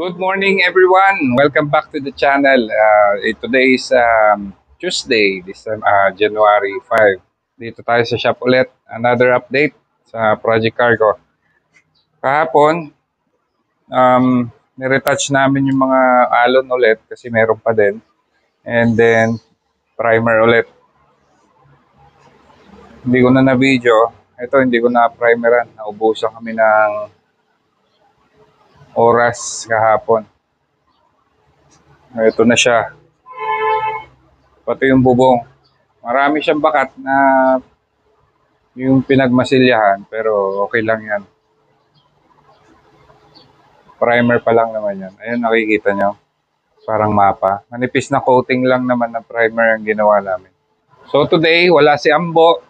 Good morning everyone. Welcome back to the channel. Uh, today is um, Tuesday, this uh, January 5. Dito tayo sa shop ulit. Another update sa Project Cargo. Kahapon, um, niretouch namin yung mga alon ulit kasi meron pa din. And then, primer ulit. Hindi ko na na-video. Ito, hindi ko na primeran. Naubusan kami ng oras kahapon. Ito na siya. Pati yung bubong. Marami siyang bakat na yung pinagmasilyahan pero okay lang yan. Primer pa lang naman yan. Ayun nakikita nyo. Parang mapa. Manipis na coating lang naman ng primer ang ginawa namin. So today, wala si Ambo.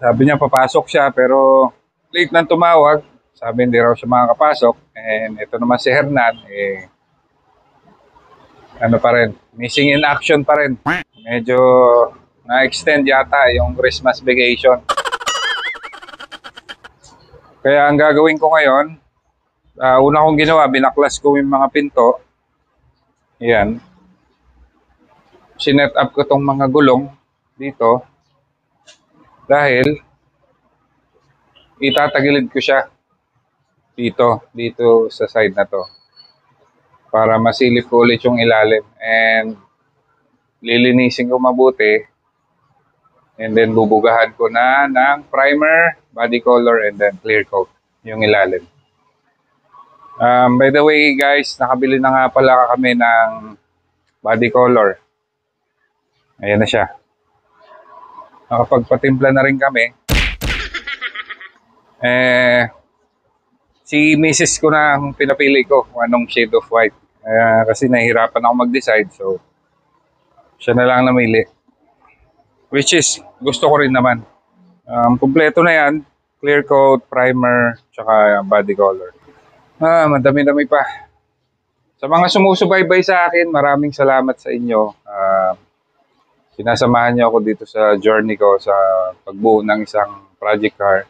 Sabi niya papasok siya pero late nang tumawag. Sabi hindi raw siya makakapasok. And ito naman si Hernan, eh, ano pa rin, missing in action pa rin. Medyo na-extend yata yung Christmas vacation. Kaya ang gagawin ko ngayon, uh, una kong ginawa, binaklas ko yung mga pinto. Yan. Sinet up ko tong mga gulong dito. Dahil itatagilid ko siya dito, dito sa side na to. Para masilip ko ulit yung ilalim. And lilinisin ko mabuti. And then bubugahan ko na ng primer, body color, and then clear coat yung ilalim. Um, by the way guys, nakabili na nga pala kami ng body color. Ayan na siya. Nakapagpatimpla na rin kami. Eh, si Mrs. ko na ang pinapili ko anong shade of white. Uh, kasi nahihirapan ako mag-decide. So, siya na lang namili. Which is, gusto ko rin naman. Um, kumpleto na yan. Clear coat, primer, tsaka body color. Ah, madami-dami pa. Sa mga sumusubaybay sa akin, maraming salamat sa inyo. Uh, sinasamahan niyo ako dito sa journey ko sa pagbuo ng isang project car.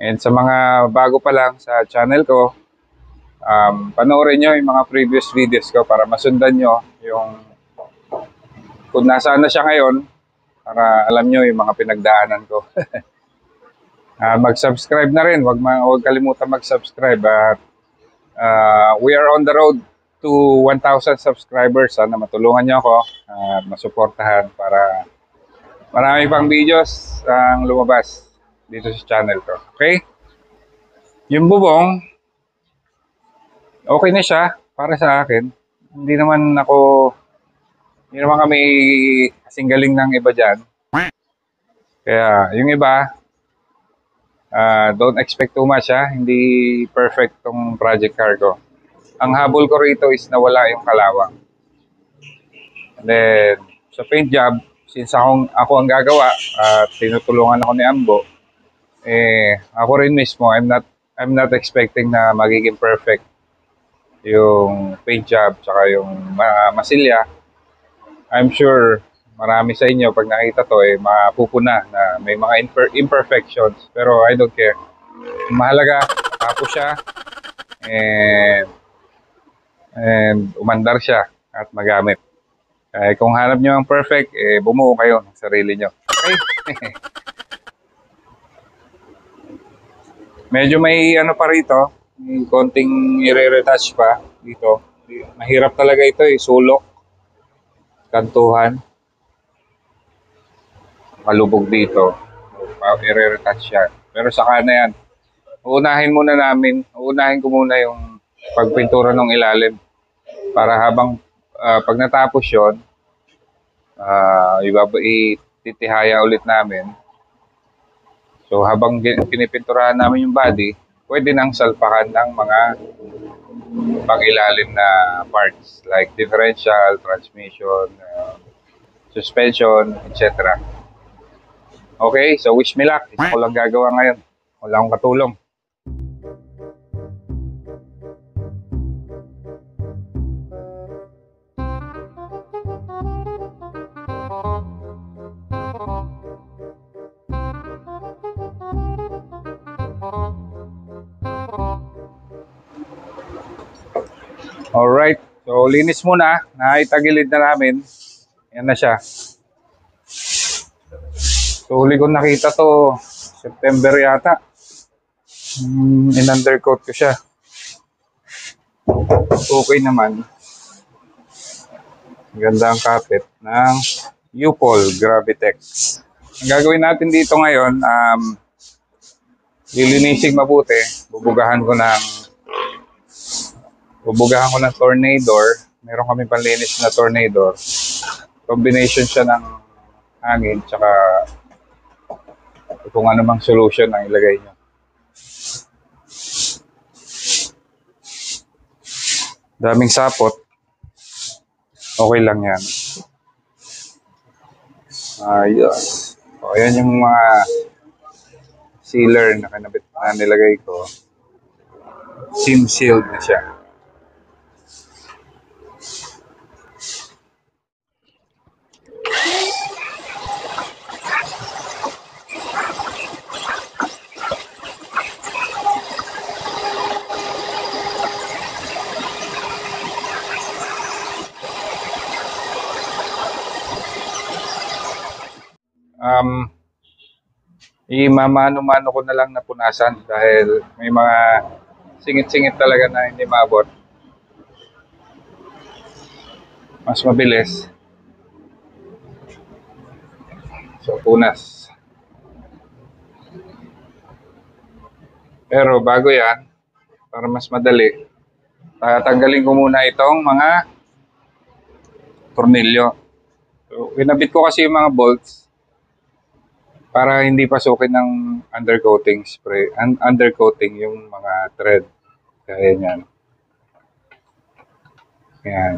And sa mga bago pa lang sa channel ko, um, panoorin nyo yung mga previous videos ko para masundan nyo yung kung nasaan na siya ngayon para alam nyo yung mga pinagdaanan ko. uh, mag-subscribe na rin. Huwag, huwag kalimutan mag-subscribe. At uh, we are on the road to 1,000 subscribers. Sana matulungan nyo ako at uh, masuportahan para marami pang videos ang lumabas dito sa channel ko. Okay? Yung bubong, okay na siya para sa akin. Hindi naman ako, hindi naman kami kasing galing ng iba dyan. Kaya yung iba, uh, don't expect too much ha. Hindi perfect tong project car ko. Ang habol ko rito is nawala yung kalawang. And then, sa paint job, since ako, ako ang gagawa at tinutulungan ako ni Ambo, eh ako rin mismo I'm not I'm not expecting na magiging perfect yung paint job tsaka yung uh, masilya. I'm sure marami sa inyo pag nakita to eh mapupuna na may mga imper- imperfections pero I don't care. Mahalaga tapos siya and and umandar siya at magamit. Eh, kung hanap nyo ang perfect, eh, bumuo kayo ng sarili nyo. Okay? Medyo may ano pa rito, may konting i-retouch pa dito. Mahirap talaga ito eh, sulok, kantuhan, malubog dito. I-retouch yan. Pero saka na yan. Uunahin muna namin, uunahin ko muna yung pagpintura ng ilalim para habang uh, pag natapos yon uh, ititihaya ulit namin So habang pinipinturahan namin yung body, pwede nang salpakan ng mga pangilalim na parts like differential, transmission, uh, suspension, etc. Okay, so wish me luck. Isa ko lang gagawa ngayon. Wala akong katulong. Alright. So, linis muna. Naitagilid na namin. Yan na siya. So, huli ko nakita to September yata. Hmm, in-undercoat ko siya. Okay naman. Ganda ang kapit ng Upol Gravitex. Ang gagawin natin dito ngayon, um, lilinisin mabuti. Bubugahan ko ng bubugahan ko ng tornador. Meron kami panlinis na tornador. Combination siya ng hangin tsaka kung ano mang solution ang ilagay nyo. Daming sapot. Okay lang yan. Ayos. O, yan yung mga sealer na kinabit na nilagay ko. Seam sealed na siya. Um, imamano-mano ko na lang napunasan dahil may mga singit-singit talaga na hindi maabot. Mas mabilis. So, punas. Pero bago yan, para mas madali, tatanggalin ko muna itong mga tornilyo. So, kinabit ko kasi yung mga bolts para hindi pasukin ng undercoating spray, un- undercoating yung mga thread. Kaya yan. Yan.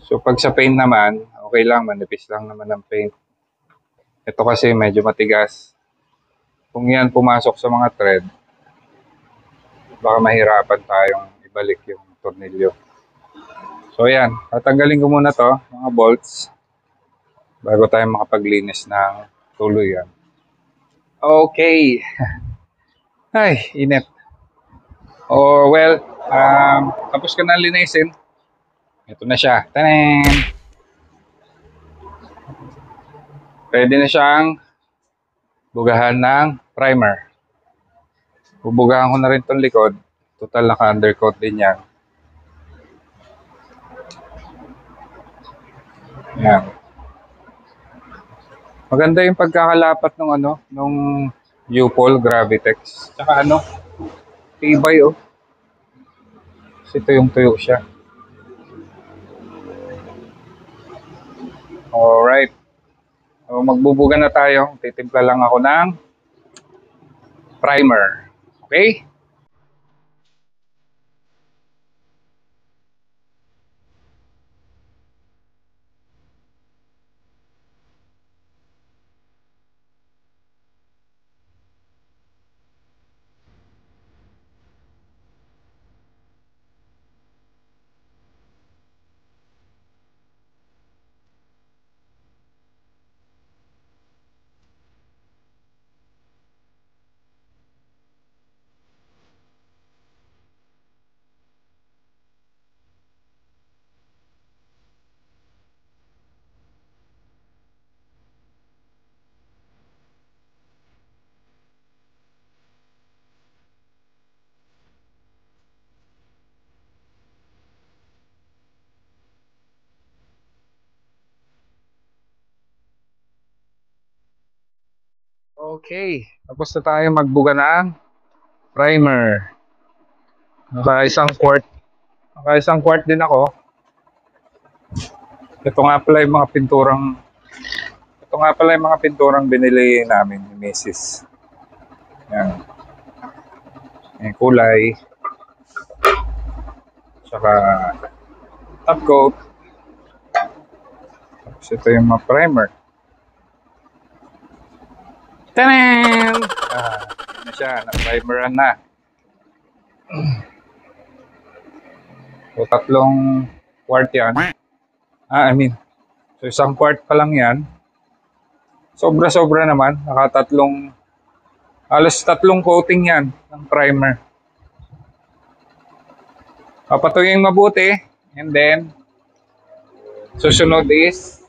So pag sa paint naman, okay lang, manipis lang naman ang paint. Ito kasi medyo matigas. Kung yan pumasok sa mga thread, baka mahirapan tayong ibalik yung tornilyo. So yan, tatanggalin ko muna to, mga bolts bago tayo makapaglinis ng tuluyan. Okay. Ay, init. Oh, well, um, tapos ka na linisin. Ito na siya. Tanan! Pwede na siyang bugahan ng primer. Bubugahan ko na rin itong likod. Total naka-undercoat din yan. Yan. Maganda yung pagkakalapat ng ano, nung U-Pol Gravitex. Tsaka ano, tibay oh. Kasi tuyong tuyo siya. Alright. So, magbubuga na tayo. Titimpla lang ako ng primer. Okay? Okay. Tapos na tayo magbuga ng primer. Naka isang quart. Naka isang quart din ako. Ito nga pala yung mga pinturang ito nga pala yung mga pinturang binili namin ni Mrs. Yan. Yung kulay. Tsaka top coat. Tapos ito yung mga primer. Tanan! Ah, na siya, na-primeran na. So, tatlong quart yan. Ah, I mean, so isang quart pa lang yan. Sobra-sobra naman. Nakatatlong, halos tatlong coating yan ng primer. Papatuying mabuti. And then, susunod is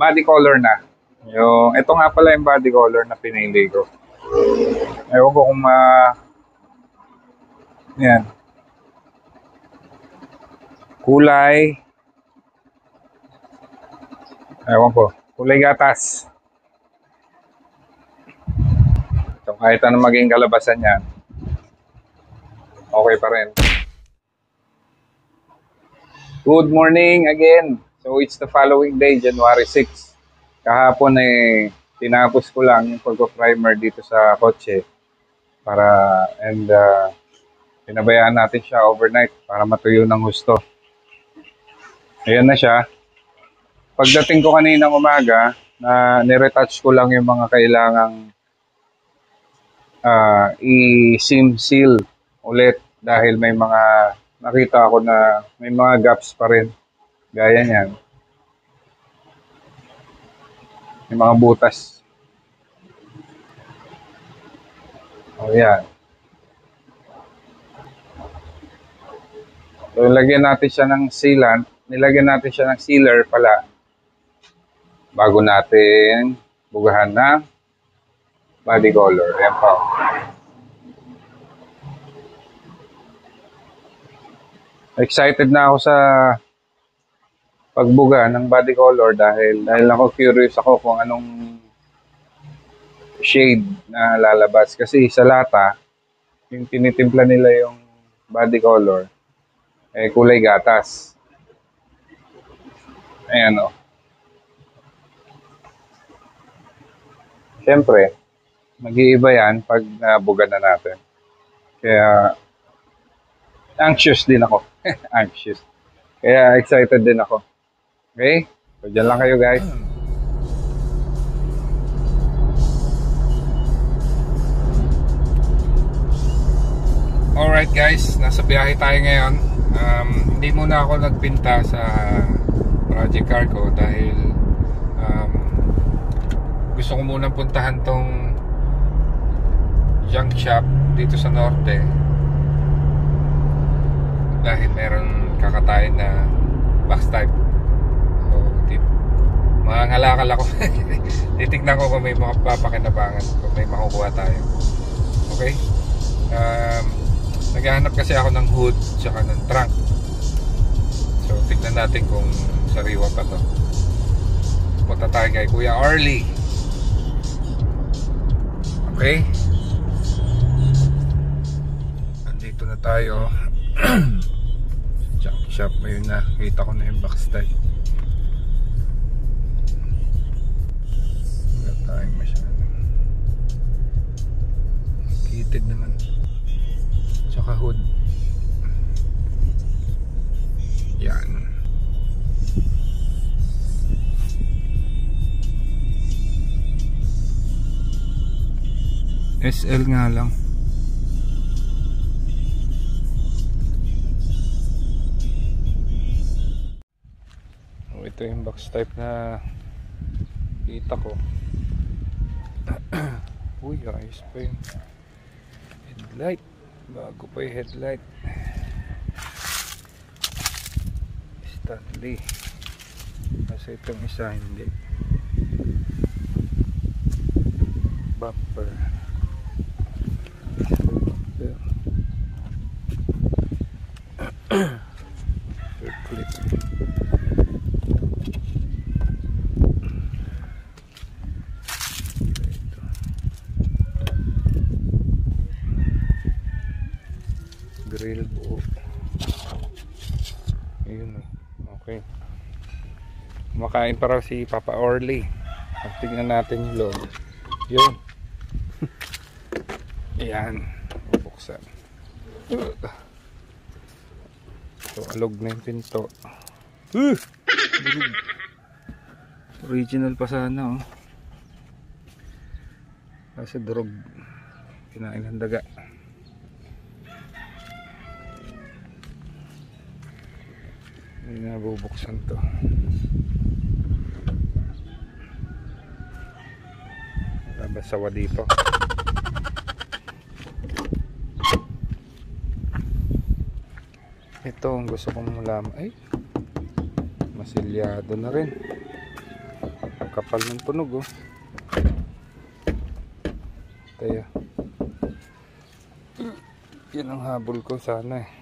body color na. Yung, ito nga pala yung body color na pinili ko. Ewan ko kung ma... Yan. Kulay. Ewan ko. Kulay gatas. So, kahit ano maging kalabasan yan, okay pa rin. Good morning again. So, it's the following day, January 6. Kahapon eh, tinapos ko lang yung pagko-primer dito sa kotse para and uh, pinabayaan natin siya overnight para matuyo ng husto. Ayan na siya. Pagdating ko kaninang umaga, na niretouch ko lang yung mga kailangang ah, i-sim seal ulit dahil may mga nakita ako na may mga gaps pa rin. Gaya niyan. May mga butas. O yan. So, lagyan natin siya ng sealant. Nilagyan natin siya ng sealer pala bago natin bugahan ng body color. Ayan pa. Excited na ako sa pagbuga ng body color dahil dahil ako curious ako kung anong shade na lalabas kasi sa lata yung tinitimpla nila yung body color eh kulay gatas. Ayan o. Siyempre, mag-iiba yan pag nabuga na natin. Kaya, anxious din ako. anxious. Kaya excited din ako. Okay? So, dyan lang kayo guys. Alright guys, nasa biyahe tayo ngayon. Um, hindi muna ako nagpinta sa project car ko dahil um, gusto ko munang puntahan tong junk shop dito sa norte dahil meron kakatayin na box type mga ngalakal ako. Titignan ko kung may mga papakinabangan kung may makukuha tayo. Okay? Um, naghahanap kasi ako ng hood tsaka ng trunk. So tignan natin kung sariwa pa to. Punta tayo kay Kuya Arlie. Okay? Andito na tayo. Junk shop ayun na. Kita ko na yung box kitid naman. Tsaka hood. Yan. SL nga lang. Oh, ito yung box type na kita ko. Uy ayos pa yung headlight. Bago pa yung headlight. Stanley. Kasi itong isa hindi. Bumper. Third clip ito grill buo ayun oh. okay kumakain pa raw si Papa Orly. At tignan natin yung loob. Yun. Yan bubuksan. So alog na yung pinto. Uh! Original pa sana oh. Kasi durog. Kinain ng daga. Hindi na bubuksan to labas sawa dito Ito ang gusto kong malaman. Ay, masilyado na rin. Kapal ng tunog oh. Tayo. Yan ang habol ko sana eh.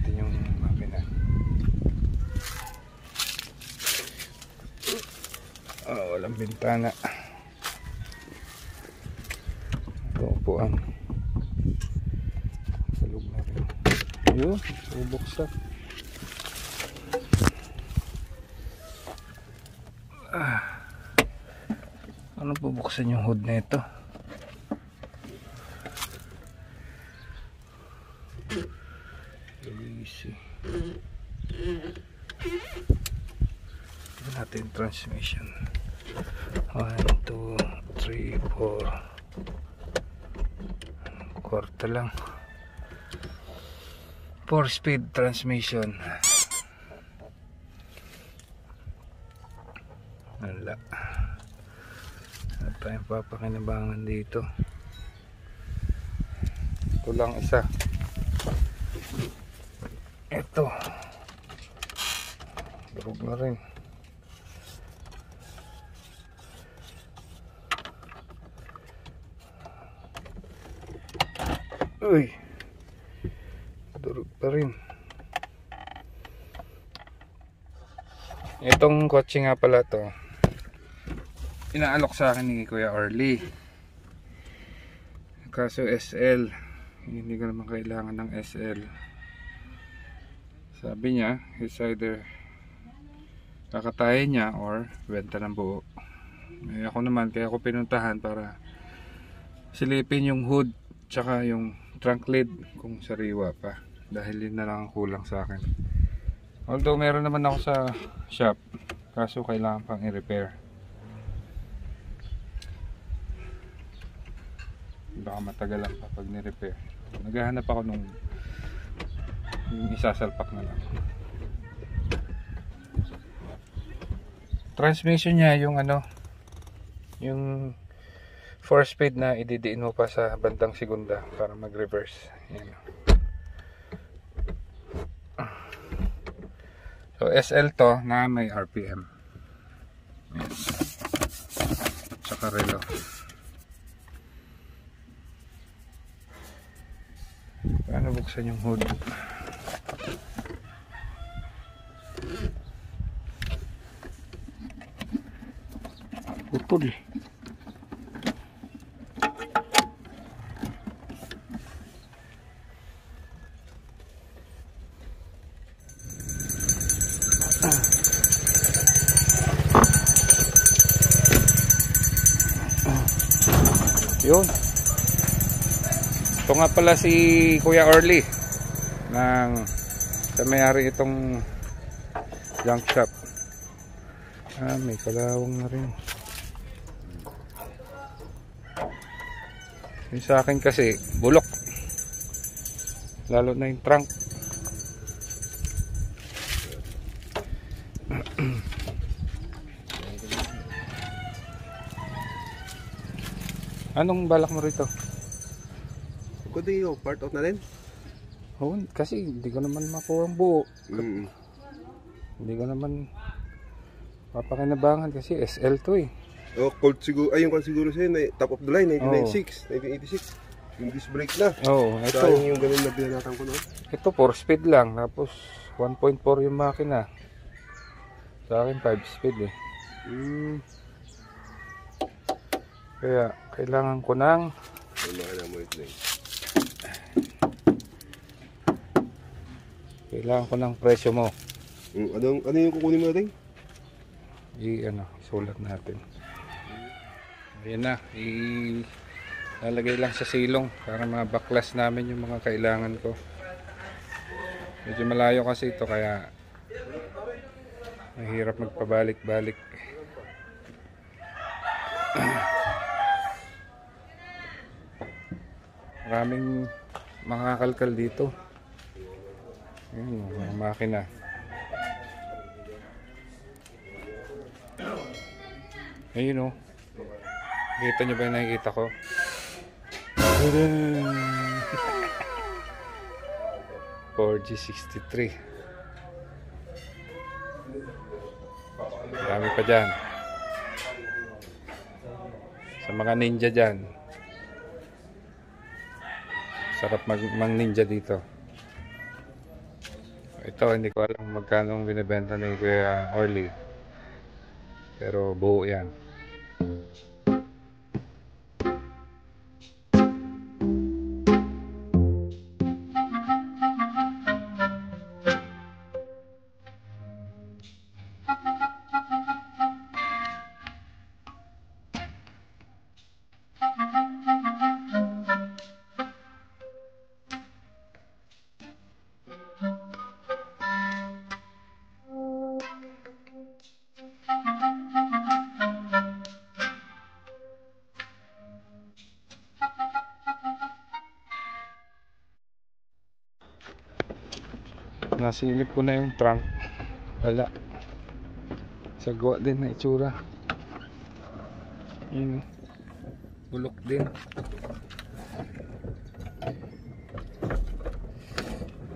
natin yung makina. Oh, bintana. Ito upuan. Salog na rin. Yun, bubuksan. Ah. Ano bubuksan yung hood na ito? Easy. Natin transmission. 1, 2, 3, 4. Kwarta lang. 4 speed transmission. Wala. Ano tayong papakinabangan dito? Ito lang isa. Ito. Durog na rin. Uy. Durog pa rin. Itong kotse nga pala to. Inaalok sa akin ni Kuya Orly. Kaso SL. Hindi ko naman kailangan ng SL. Sabi niya, it's either kakatayin niya or benta ng buo. Eh, ako naman, kaya ako pinuntahan para silipin yung hood tsaka yung trunk lid kung sariwa pa. Dahil yun na lang ang kulang sa akin. Although meron naman ako sa shop, kaso kailangan pang i-repair. Baka matagalan pa pag ni-repair. Naghahanap ako nung yung isasalpak na lang transmission niya yung ano yung 4 speed na ididiin mo pa sa bandang segunda para mag reverse yan so SL to na may RPM yan. tsaka relo. Paano buksan yung hood? Putol yun. Ito nga pala si Kuya Orly ng sa may-ari itong junk shop. Ah may kalawang na rin. Yung sa akin kasi bulok. Lalo na yung trunk anong balak mo rito? Kundi yung part out na rin. Oo, kasi hindi ko naman makuha ang buo Mm. hindi ko naman papakinabangan kasi SL to eh Oh, cold siguro, ay yung kan siguro sa'yo, na, top of the line, 1996, 1986. Yung disc brake na. Oo, oh, ito. Sayang yung ganun na binanatan ko noon. Ito 4 speed lang tapos 1.4 yung makina. Sa akin 5 speed eh. Hmm. Kaya kailangan ko ng kailangan ko ng presyo mo. Yung, ano, ano yung kukunin mo natin? I ano, sulat natin. Ayan na, i lalagay lang sa silong para mabaklas namin yung mga kailangan ko. Medyo malayo kasi ito kaya mahirap magpabalik-balik. Maraming makakalkal dito. Ayun, mga makina. Ayun oh. Kita nyo ba yung nakikita ko? Tadaan! 4G63. Marami pa dyan. Sa mga ninja dyan. Sarap mag, mang ninja dito. Ito, hindi ko alam magkano binibenta ni Kuya Orly. Pero buo yan. Nasilip ko na yung trunk. Wala. Sagwa din na itsura. Yun. Bulok din.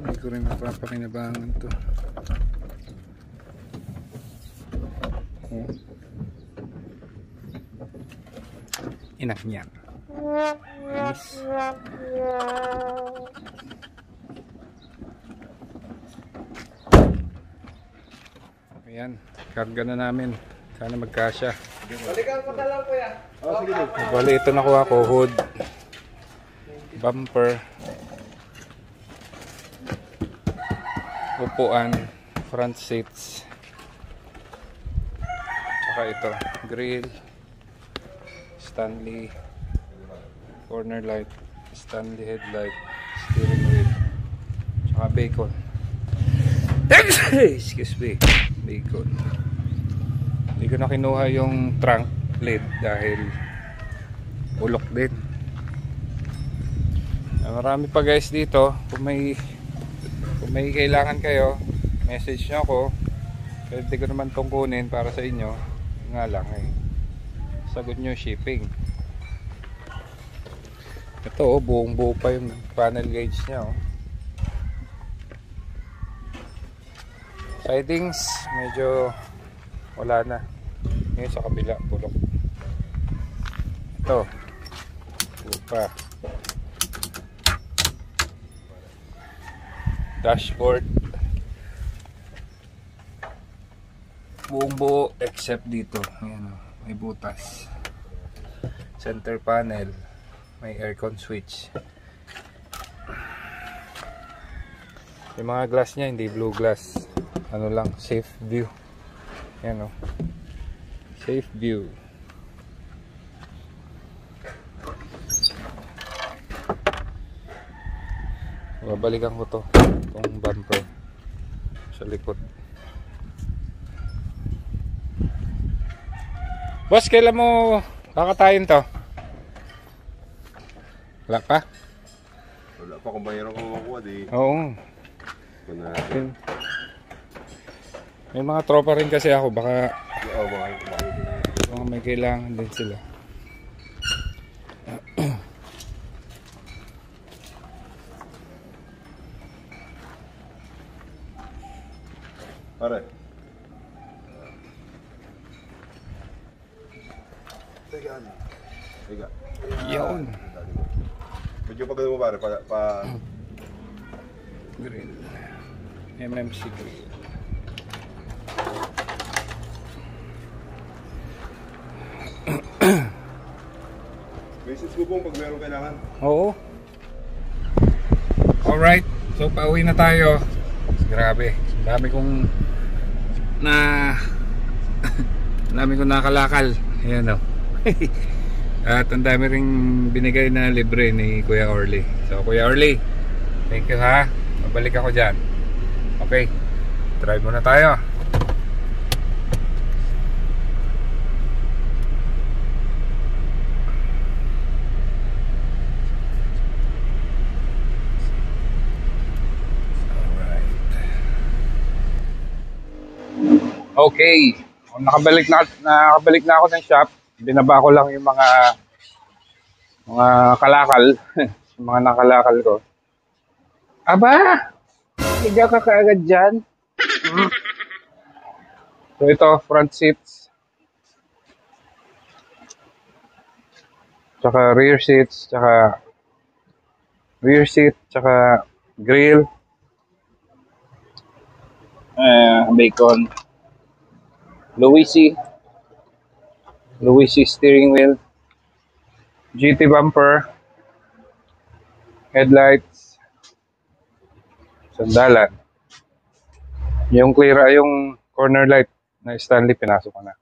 Hindi ko rin mapapakinabangan to. Inak niyan. Yes. Ayan, karga na namin. Sana magkasya. Oh, sige. Bali, ito nakuha ko. Hood. Bumper. Upuan. Front seats. Tsaka ito. Grill. Stanley. Corner light. Stanley headlight. Steering wheel. Tsaka bacon. Excuse me. Bacon. Hindi ko na kinuha yung trunk lid dahil bulok din. Ah, Marami pa guys dito. Kung may kung may kailangan kayo, message nyo ako. Pwede ko naman tong kunin para sa inyo. Nga lang eh. Sagot nyo shipping. Ito oh, buong buo pa yung panel gauge niya oh. Sidings, medyo wala na. Ngayon sa kabila, bulok. Ito. Upa. Dashboard. Buong buo except dito. Ayan may butas. Center panel. May aircon switch. Yung mga glass niya hindi blue glass. Ano lang, safe view. Ayan o. Safe view. Babalikan ko to. Itong bumper. Sa likod. Boss, kailan mo kakatayin to? Wala pa? Wala pa kung mayroon kong makuha, di. Oo. Yun. May mga tropa rin kasi ako. Baka baka may kailangan din sila. Pare. Teka. Teka. Yun. Medyo pagano mo pare, pa, pa Grill. MMC grill. Message mo pong pag meron kailangan. Oo. Alright. So, pauwi na tayo. Grabe. Dami kong na dami kong nakalakal. Ayan o. At ang dami ring binigay na libre ni Kuya Orly. So, Kuya Orly, thank you ha. Mabalik ako dyan. Okay. Drive muna tayo. Okay. Nakabalik na nakabalik na ako ng shop binaba ko lang yung mga mga kalakal, yung mga nakalakal ko. Aba! Higa ka kaagad dyan. Hmm. So ito, front seats. Tsaka rear seats, tsaka rear seat, tsaka grill. Uh, bacon. Louisi. Louisi steering wheel. GT bumper. Headlights. Sandalan. Yung clear, ay yung corner light na Stanley, pinasok ko na.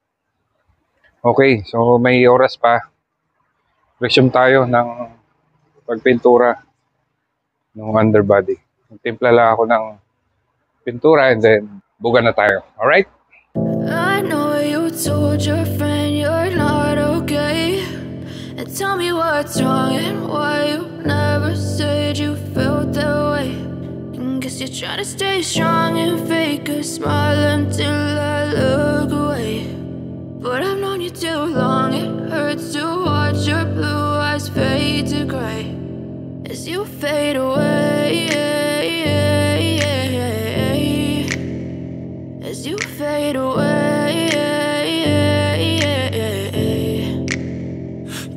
Okay, so may oras pa. Resume tayo ng pagpintura ng underbody. Timpla lang ako ng pintura and then buga na tayo. Alright? I know you told your friend you're not okay. And tell me what's wrong and why you never said you felt that way. And guess you're trying to stay strong and fake a smile until I look away. But I've known you too long, it hurts to watch your blue eyes fade to gray as you fade away. As you fade away.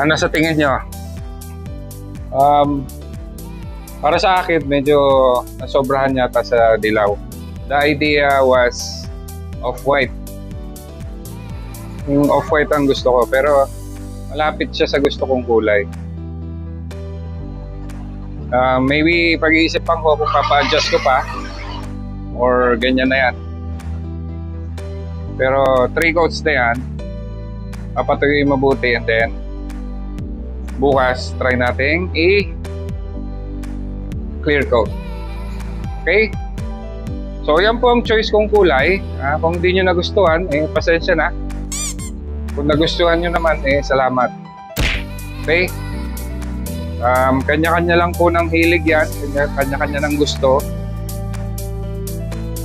Ano sa tingin nyo? Um, para sa akin, medyo nasobrahan yata sa dilaw. The idea was off-white. Yung off-white ang gusto ko, pero malapit siya sa gusto kong kulay. Uh, maybe pag-iisipan ko kung papa-adjust ko pa or ganyan na yan. Pero three coats na yan. Papatuloy mabuti and then bukas try nating i clear coat. Okay? So yan po ang choice kong kulay. Ah, kung di nyo nagustuhan, eh pasensya na. Kung nagustuhan nyo naman, eh salamat. Okay? Um, kanya-kanya lang po ng hilig yan. Kanya- Kanya-kanya ng gusto.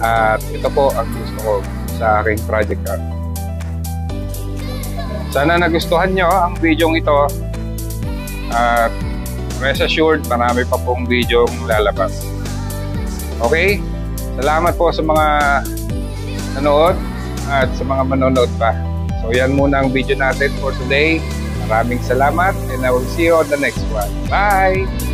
At ito po ang gusto ko sa aking project art. Sana nagustuhan nyo ang video ito. At rest assured, marami pa pong video lalabas. Okay? Salamat po sa mga nanood at sa mga manonood pa. So yan muna ang video natin for today. Maraming salamat and I will see you on the next one. Bye!